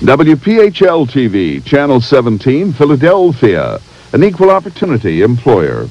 WPHL TV, Channel 17, Philadelphia, an equal opportunity employer.